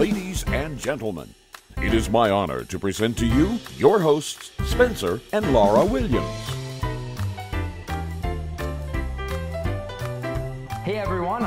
Ladies and gentlemen, it is my honor to present to you your hosts, Spencer and Laura Williams.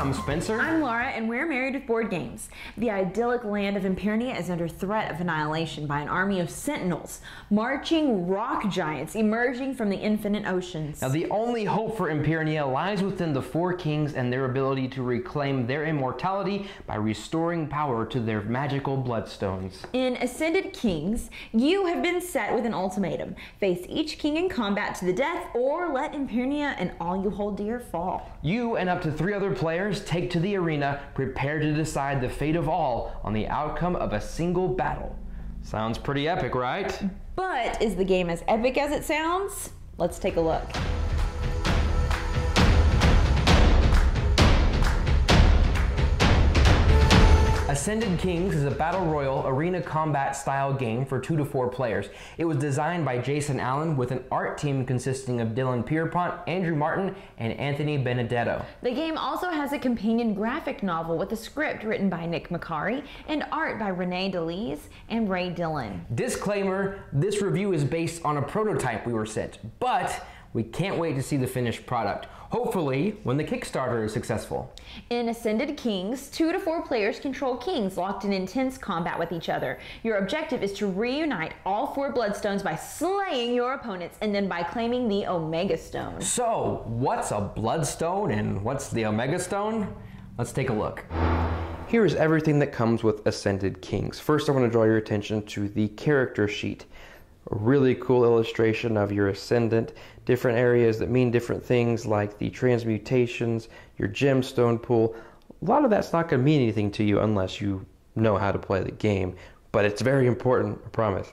I'm Spencer. I'm Laura, and we're married with board games. The idyllic land of Impernia is under threat of annihilation by an army of sentinels, marching rock giants emerging from the infinite oceans. Now, the only hope for Impernia lies within the four kings and their ability to reclaim their immortality by restoring power to their magical bloodstones. In Ascended Kings, you have been set with an ultimatum face each king in combat to the death, or let Impernia and all you hold dear fall. You and up to three other players take to the arena, prepared to decide the fate of all on the outcome of a single battle. Sounds pretty epic, right? But is the game as epic as it sounds? Let's take a look. Ascended Kings is a battle royal arena combat style game for two to four players. It was designed by Jason Allen with an art team consisting of Dylan Pierpont, Andrew Martin, and Anthony Benedetto. The game also has a companion graphic novel with a script written by Nick Macari and art by Renae De Liz and Ray Dillon. Disclaimer this review is based on a prototype we were sent, but we can't wait to see the finished product. Hopefully, when the Kickstarter is successful. In Ascended Kings, two to four players control kings locked in intense combat with each other. Your objective is to reunite all four bloodstones by slaying your opponents and then by claiming the Omega Stone. So, what's a bloodstone and what's the Omega Stone? Let's take a look. Here is everything that comes with Ascended Kings. First, I want to draw your attention to the character sheet. Really cool illustration of your ascendant, different areas that mean different things like the transmutations, your gemstone pool. A lot of that's not going to mean anything to you unless you know how to play the game, but it's very important, I promise.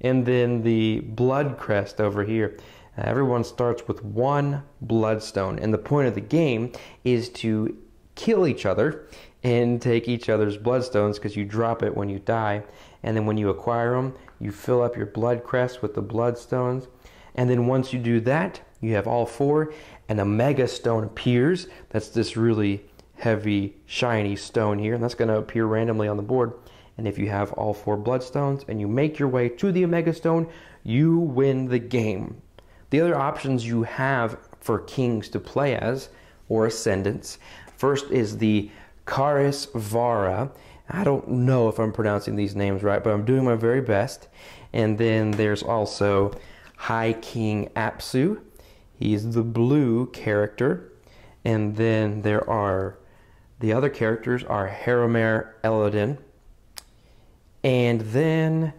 And then the blood crest over here. Everyone starts with one bloodstone, and the point of the game is to kill each other and take each other's bloodstones because you drop it when you die. And then when you acquire them, you fill up your blood crest with the bloodstones. And then once you do that, you have all four, and a mega stone appears. That's this really heavy, shiny stone here, and that's going to appear randomly on the board. And if you have all four bloodstones and you make your way to the Omega Stone, you win the game. The other options you have for kings to play as, or ascendants, first is the Karis Vara. I don't know if I'm pronouncing these names right, but I'm doing my very best. And then there's also High King Apsu. He's the blue character. And then there are the other characters are Haramer Elodin. And then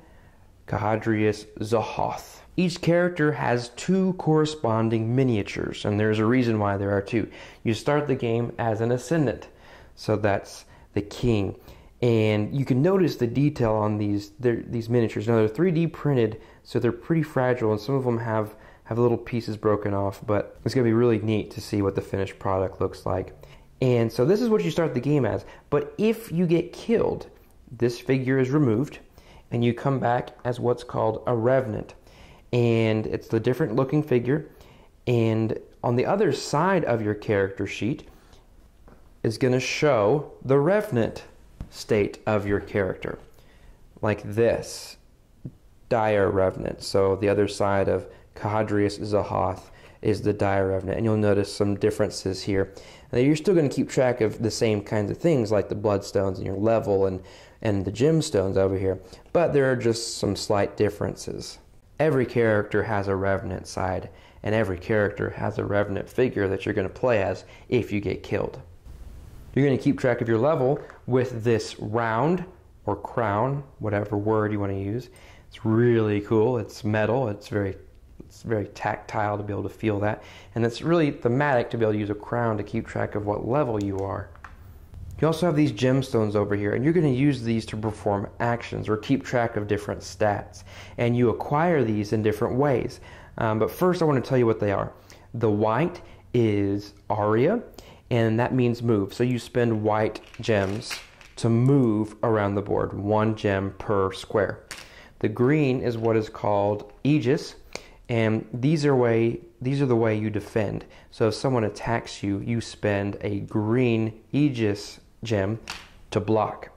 Kahadrius Zahoth. Each character has two corresponding miniatures, and there's a reason why there are two. You start the game as an ascendant, so that's the king and you can notice the detail on these these miniatures. Now they're 3D printed, so they're pretty fragile, and some of them have have little pieces broken off. But it's gonna be really neat to see what the finished product looks like. And so this is what you start the game as. But if you get killed, this figure is removed, and you come back as what's called a revenant, and it's the different looking figure. And on the other side of your character sheet is going to show the revenant state of your character. Like this, dire revenant. So the other side of Kahadrius Zahoth is the dire revenant. And you'll notice some differences here. Now you're still going to keep track of the same kinds of things like the bloodstones and your level and, and the gemstones over here. But there are just some slight differences. Every character has a revenant side, and every character has a revenant figure that you're going to play as if you get killed. You're going to keep track of your level with this round or crown, whatever word you want to use. It's really cool. It's metal. It's very it's very tactile to be able to feel that. And it's really thematic to be able to use a crown to keep track of what level you are. You also have these gemstones over here, and you're going to use these to perform actions or keep track of different stats. And you acquire these in different ways. Um, but first, I want to tell you what they are. The white is Aria, and that means move. So you spend white gems to move around the board, one gem per square. The green is what is called Aegis, and these are way these are the way you defend. So if someone attacks you, you spend a green Aegis gem to block.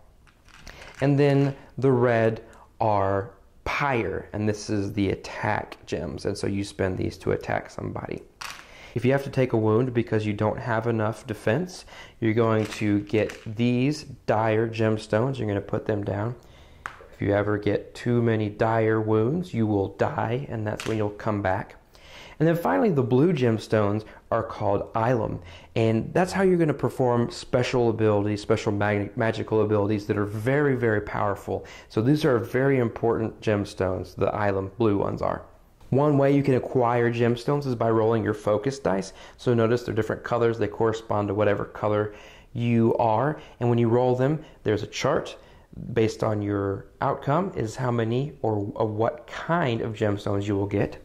And then the red are pyre, and this is the attack gems. And so you spend these to attack somebody. If you have to take a wound because you don't have enough defense, you're going to get these dire gemstones. You're going to put them down. If you ever get too many dire wounds, you will die, and that's when you'll come back. And then finally, the blue gemstones are called Ilum, and that's how you're going to perform special abilities, special mag- magical abilities that are very, very powerful. So these are very important gemstones. The Ilum blue ones are. One way you can acquire gemstones is by rolling your focus dice. So notice they're different colors, they correspond to whatever color you are. And when you roll them, there's a chart based on your outcome is how many or what kind of gemstones you will get.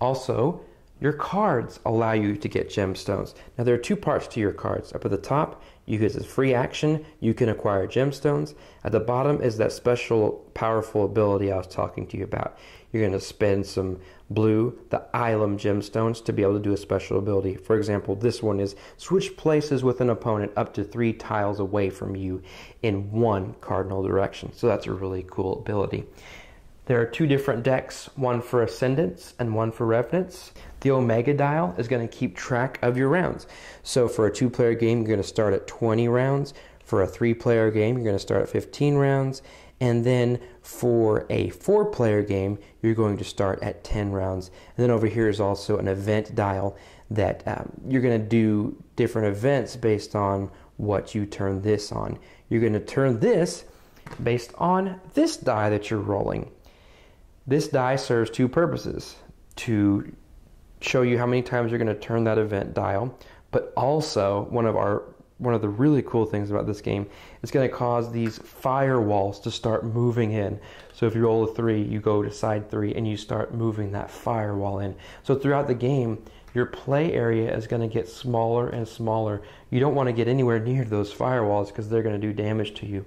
Also, your cards allow you to get gemstones. Now, there are two parts to your cards. Up at the top, you get this free action, you can acquire gemstones. At the bottom is that special, powerful ability I was talking to you about. You're going to spend some blue, the Ilum gemstones, to be able to do a special ability. For example, this one is switch places with an opponent up to three tiles away from you in one cardinal direction. So that's a really cool ability. There are two different decks, one for Ascendants and one for Revenants. The Omega dial is going to keep track of your rounds. So for a two player game, you're going to start at 20 rounds. For a three player game, you're going to start at 15 rounds. And then for a four player game, you're going to start at 10 rounds. And then over here is also an event dial that um, you're going to do different events based on what you turn this on. You're going to turn this based on this die that you're rolling. This die serves two purposes to show you how many times you're going to turn that event dial, but also one of our one of the really cool things about this game is going to cause these firewalls to start moving in. So if you roll a three, you go to side three and you start moving that firewall in. So throughout the game, your play area is going to get smaller and smaller. You don't want to get anywhere near those firewalls because they're going to do damage to you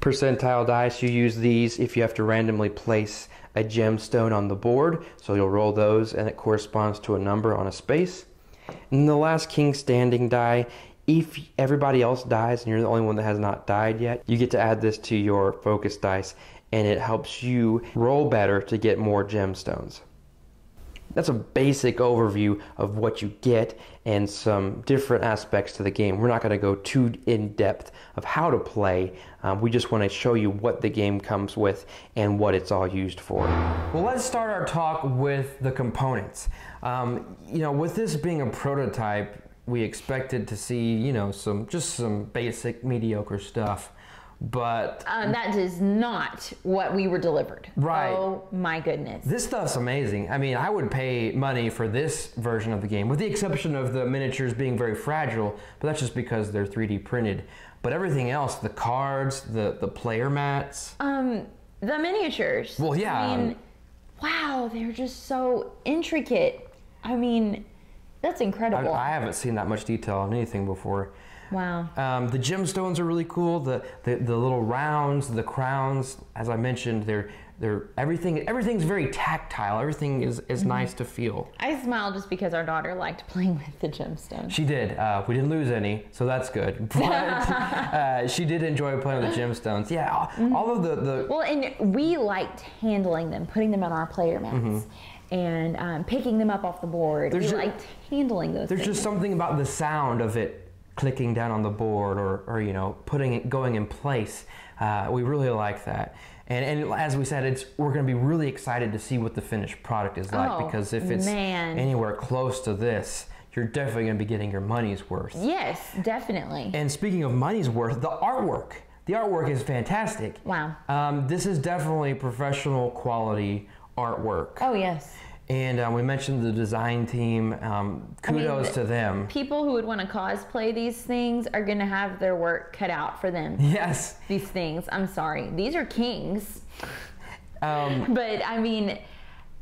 percentile dice, you use these if you have to randomly place a gemstone on the board. So you'll roll those and it corresponds to a number on a space. And the last king standing die, if everybody else dies and you're the only one that has not died yet, you get to add this to your focus dice and it helps you roll better to get more gemstones. That's a basic overview of what you get and some different aspects to the game. We're not going to go too in depth of how to play. Um, we just want to show you what the game comes with and what it's all used for. Well, let's start our talk with the components. Um, you know, with this being a prototype, we expected to see, you know, some just some basic mediocre stuff but uh, that is not what we were delivered. Right. Oh my goodness. This stuff's amazing. I mean, I would pay money for this version of the game, with the exception of the miniatures being very fragile, but that's just because they're 3D printed. But everything else, the cards, the the player mats. Um, the miniatures. Well, yeah. I mean, wow, they're just so intricate. I mean, that's incredible. I, I haven't seen that much detail on anything before. Wow. Um, the gemstones are really cool. The, the the little rounds, the crowns, as I mentioned, they're they're everything. Everything's very tactile. Everything is is mm-hmm. nice to feel. I smiled just because our daughter liked playing with the gemstones. She did. Uh, we didn't lose any, so that's good. But uh, she did enjoy playing with the gemstones. Yeah, mm-hmm. all of the the. Well, and we liked handling them, putting them on our player mats. Mm-hmm and um, picking them up off the board. There's we just, liked handling those. There's things. just something about the sound of it clicking down on the board or, or you know putting it going in place. Uh, we really like that. And, and as we said, it's we're going to be really excited to see what the finished product is like oh, because if it's man. anywhere close to this, you're definitely going to be getting your money's worth. Yes, definitely. And speaking of money's worth, the artwork. The artwork is fantastic. Wow. Um, this is definitely professional quality artwork. Oh yes. And um, we mentioned the design team. Um, kudos I mean, to them. People who would want to cosplay these things are going to have their work cut out for them. Yes. These things. I'm sorry. These are kings. Um, but I mean,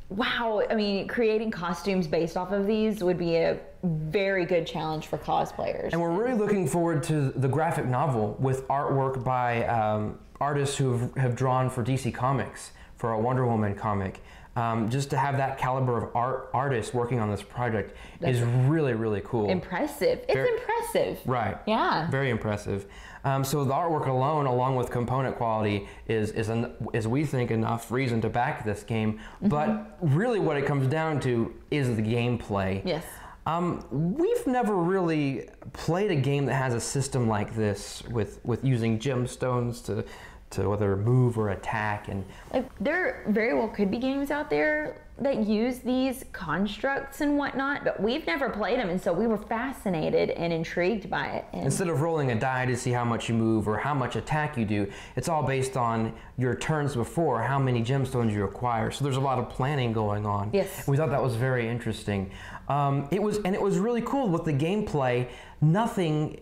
wow. I mean, creating costumes based off of these would be a very good challenge for cosplayers. And we're really looking forward to the graphic novel with artwork by um, artists who have drawn for DC Comics for a Wonder Woman comic. Um, just to have that caliber of art artists working on this project is really really cool. Impressive. It's Very- impressive. Right. Yeah. Very impressive. Um, so the artwork alone, along with component quality, is is an, is we think enough reason to back this game. Mm-hmm. But really, what it comes down to is the gameplay. Yes. Um, we've never really played a game that has a system like this with with using gemstones to to whether move or attack and Like there very well could be games out there that use these constructs and whatnot, but we've never played them, and so we were fascinated and intrigued by it. And Instead of rolling a die to see how much you move or how much attack you do, it's all based on your turns before, how many gemstones you acquire. So there's a lot of planning going on. Yes. We thought that was very interesting. Um, it was, and it was really cool with the gameplay. Nothing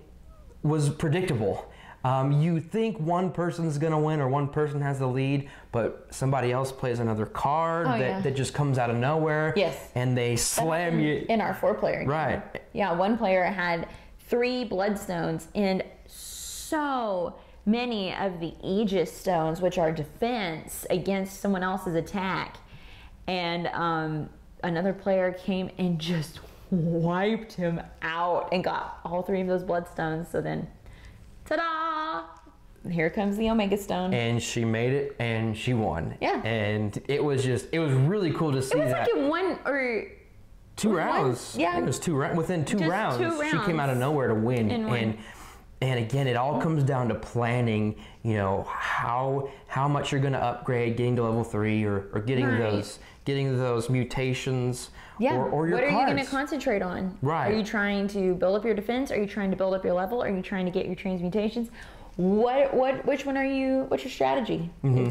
was predictable. Um, you think one person's gonna win or one person has the lead, but somebody else plays another card Oh, that, yeah. that just comes out of nowhere. Yes. And they slam you. in our four player game. Right. Yeah, one player had three bloodstones and so many of the Aegis stones, which are defense against someone else's attack. And um, another player came and just wiped him out and got all three of those bloodstones. So then, ta da! Here comes the Omega Stone. and she made it and she won. Yeah. And it was just it was really cool to see it was that like in one or two one- rounds. yeah. It was two rounds. Within two rounds, two she came out of nowhere to win. and. And again, it all comes down to planning. You know how how much you're going to upgrade, getting to level three, or, or getting Right. those getting those mutations. Yeah. Or, or your what are you going to concentrate on? Right. Are you trying to build up your defense? Are you trying to build up your level? Are you trying to get your transmutations? What what which one are you? What's your strategy? It's Mm-hmm.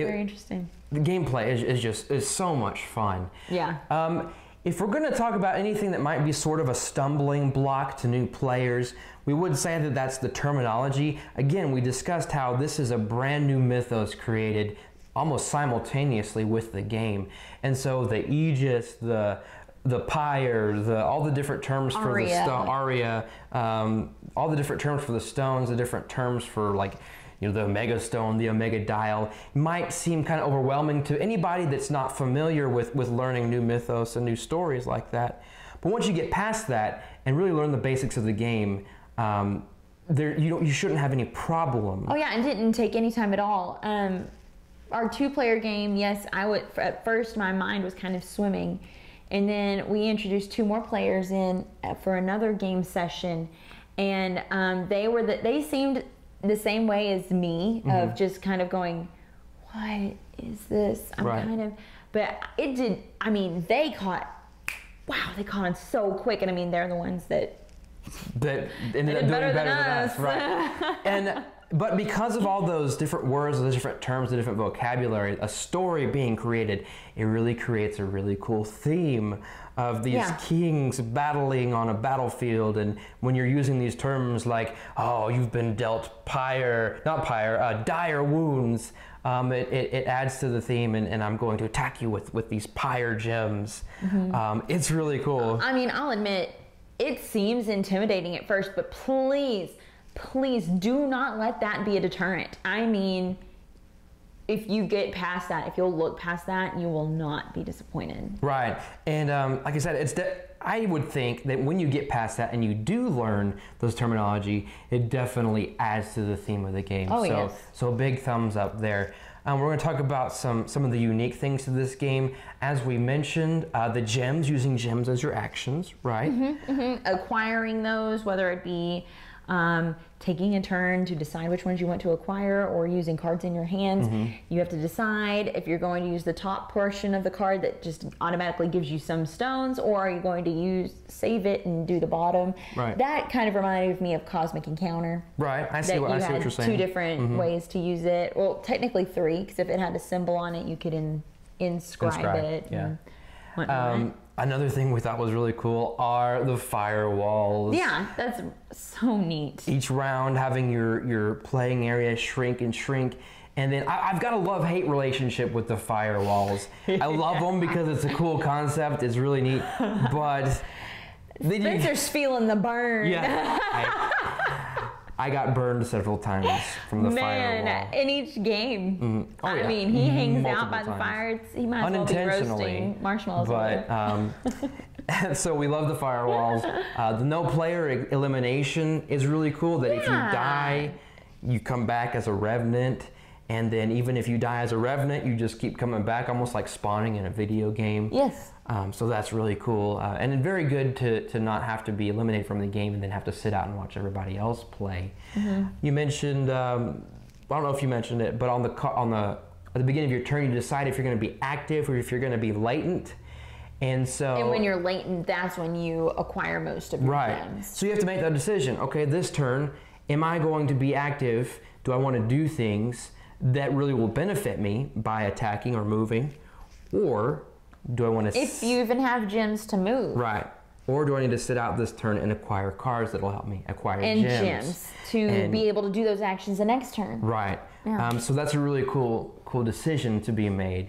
It- very interesting. the gameplay is, is just is so much fun. Yeah. Um, if we're going to talk about anything that might be sort of a stumbling block to new players, we would say that that's the terminology. Again, we discussed how this is a brand new mythos created almost simultaneously with the game, and so the Aegis, the the pyre, the all the different terms for the Aria. stone, aria, um, all the different terms for the stones, the different terms for like you know the omega stone, the omega dial might seem kind of overwhelming to anybody that's not familiar with with learning new mythos and new stories like that. But once you get past that and really learn the basics of the game, um, there you don't you shouldn't have any problem. Oh yeah, and didn't take any time at all. Um, our two-player game, yes, I would. At first, my mind was kind of swimming, and then we introduced two more players in uh, for another game session, and um, they were the, they seemed the same way as me Mm-hmm. of just kind of going, "What is this?" I'm Right. kind of, but it did. I mean, they caught. Wow, they caught on so quick, and I mean, they're the ones that that ended up doing better better than than us, us. right? and but because of all those different words, those different terms, the different vocabulary, a story being created, it really creates a really cool theme of these Yeah. kings battling on a battlefield. And when you're using these terms like, "Oh, you've been dealt pyre, not pyre, uh, dire wounds," um, it, it, it adds to the theme. And, and I'm going to attack you with with these pyre gems. Mm-hmm. Um, it's really cool. I mean, I'll admit, it seems intimidating at first, but please, please do not let that be a deterrent. I mean, if you get past that, if you'll look past that, you will not be disappointed. Right, and um, like I said, it's de- I would think that when you get past that and you do learn those terminology, it definitely adds to the theme of the game. Oh, so, yes. so big thumbs up there. Um, we're going to talk about some some of the unique things to this game. As we mentioned, uh, the gems, using gems as your actions, right? Mm-hmm. Acquiring those, whether it be um, taking a turn to decide which ones you want to acquire or using cards in your hands, Mm-hmm. you have to decide if you're going to use the top portion of the card that just automatically gives you some stones, or are you going to use save it and do the bottom. Right. That kind of reminded me of Cosmic Encounter. Right. I see what you I see had what you're saying. Mm-hmm. two different ways to use it. Well, technically three, because if it had a symbol on it, you could in, inscribe, Inscribe, it. yeah. Um, another thing we thought was really cool are the firewalls. yeah, that's so neat. each round having your your playing area shrink and shrink and then I, i've got a love-hate relationship with the firewalls i love them because it's a cool concept it's really neat but then you, Spencer's feeling the burn. yeah I- I got burned several times from the Man, firewall. in each game. Oh, I yeah. mean, he hangs out Multiple by the fire. He might as well be roasting marshmallows. But um, so we love the firewalls. Uh, the no player elimination is really cool. That if you die, you come back as a revenant. And then even if you die as a revenant, you just keep coming back, almost like spawning in a video game. yes. Um, so that's really cool, uh, and very good to, to not have to be eliminated from the game and then have to sit out and watch everybody else play. Mm-hmm. You mentioned, um, I don't know if you mentioned it, but on the on the at the beginning of your turn, you decide if you're going to be active or if you're going to be latent, and so And when you're latent, that's when you acquire most of your Right. things. So you have to make that decision. Okay, this turn, am I going to be active? Do I want to do things that really will benefit me by attacking or moving? Or do I want to If you even have gems to move. Right. Or do I need to sit out this turn and acquire cards that'll help me acquire And gems? gems, to And- be able to do those actions the next turn. Right. Yeah. Um, so that's a really cool, cool decision to be made.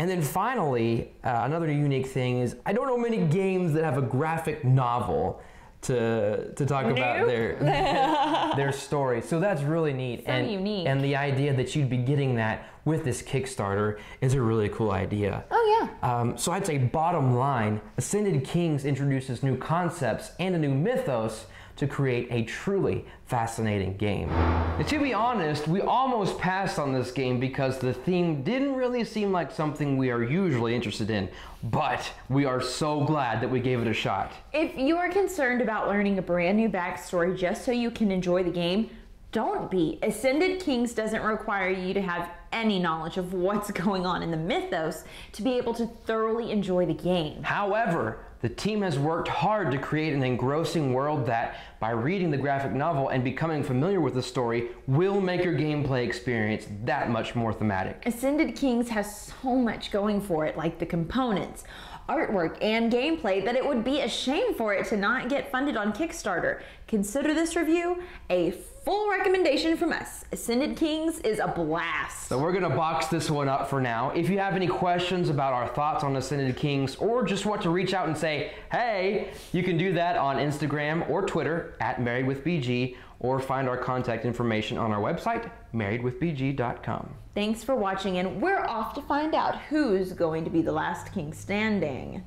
And then finally, uh, another unique thing is I don't know many games that have a graphic novel to to talk about their their story. So that's really neat. So and, unique. And the idea that you'd be getting that with this Kickstarter is a really cool idea. Oh, yeah. Um, so I'd say bottom line, Ascended Kings introduces new concepts and a new mythos to create a truly fascinating game. And to be honest, we almost passed on this game because the theme didn't really seem like something we are usually interested in, but we are so glad that we gave it a shot. If you are concerned about learning a brand new backstory just so you can enjoy the game, don't be. Ascended Kings doesn't require you to have any knowledge of what's going on in the mythos to be able to thoroughly enjoy the game. However, the team has worked hard to create an engrossing world that, by reading the graphic novel and becoming familiar with the story, will make your gameplay experience that much more thematic. Ascended Kings has so much going for it, like the components, artwork, and gameplay, that it would be a shame for it to not get funded on Kickstarter. Consider this review a full recommendation from us. Ascended Kings is a blast. So we're gonna box this one up for now. If you have any questions about our thoughts on Ascended Kings or just want to reach out and say, hey, you can do that on Instagram or Twitter at Married with BG or find our contact information on our website, marriedwithbg.com. Thanks for watching, and we're off to find out who's going to be the last king standing.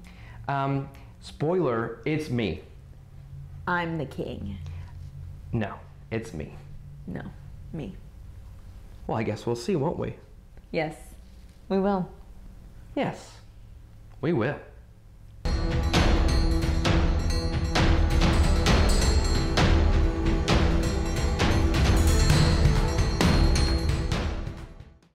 Um, spoiler, it's me. I'm the king. No, it's me. No, me. Well, I guess we'll see, won't we? Yes, we will. Yes, we will.